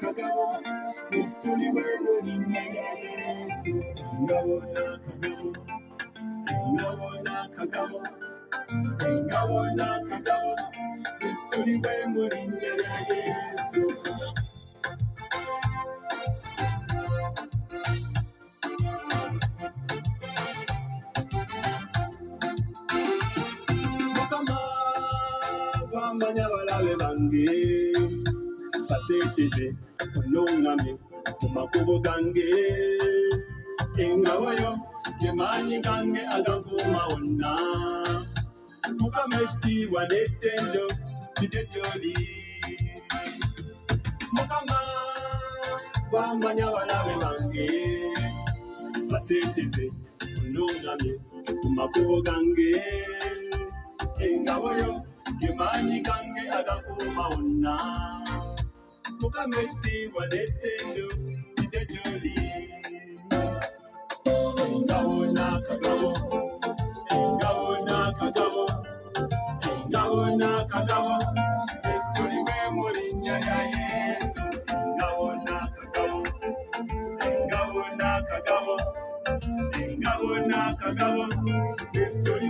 kagabo misituri we muri nyegezi ingabo n'akagabo ingabo n'akagabo ingabo n'akagabo misituri we muri nyegezi mukama gwamanya balabe bange baseeteze onoŋŋamye mu makubo gange engabo yo gemaanyi gange agakuuma wonna. Mukama ekitiibwa n'ettendo bide gy'oli mukama gwamanya balabe bange. Baseeteze onoŋŋamye mu makubo gange engabo yo gemaanyi gange agakuuma wonna n'ettendo bide gy'oli engabo n'akagabo engabo n'akagabo engabo n'akagabo esituli we mu linnya lya yesu engabo n'akagabo engabo n'akagabo engabo n'akagabo esituli